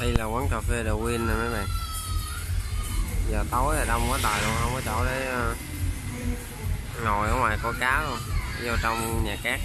đây là quán cà phê The Win nè mấy bạn. Giờ tối là đông quá trời luôn, không có chỗ để ờ, ngồi ở ngoài có cá luôn, vô trong nhà cát.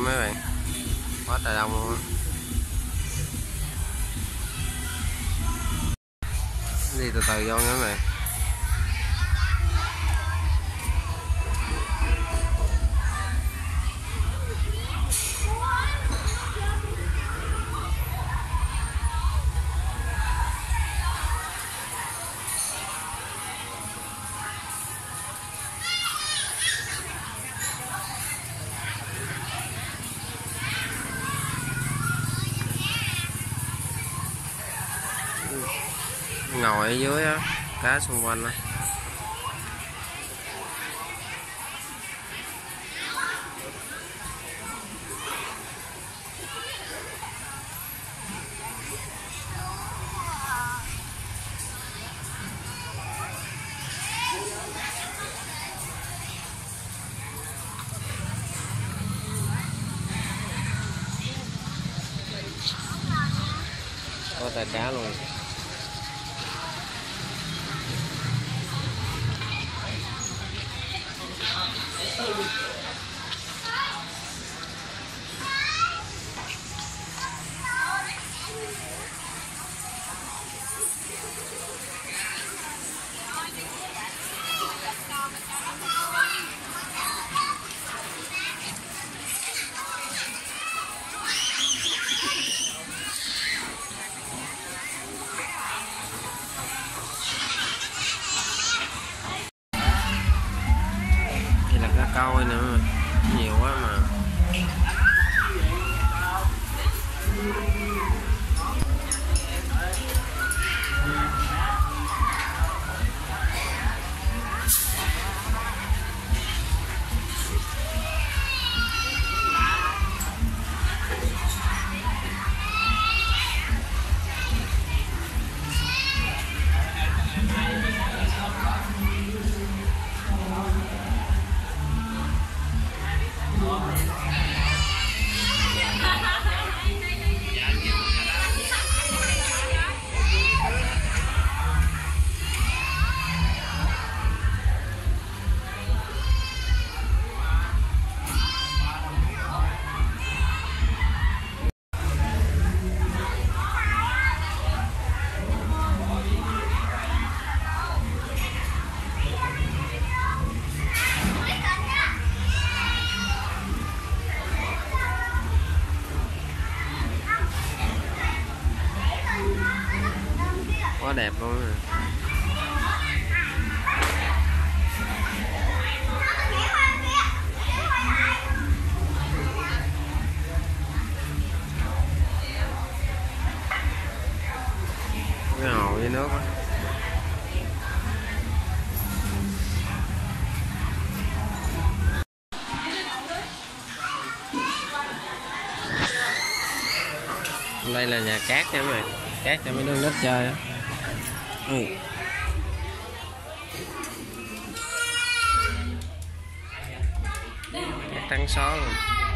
Mấy bạn quá trời đông luôn đi từ từ vô nha mấy bạn ngồi ở dưới á cá xung quanh á. Có tay cá luôn. Coi nữa nhiều quá mà. quá đẹp luôn à. cái hồ với nước đó. đây là nhà cát nha mày cát cho mấy đứa nít chơi đó ừ. Cát trắng luôn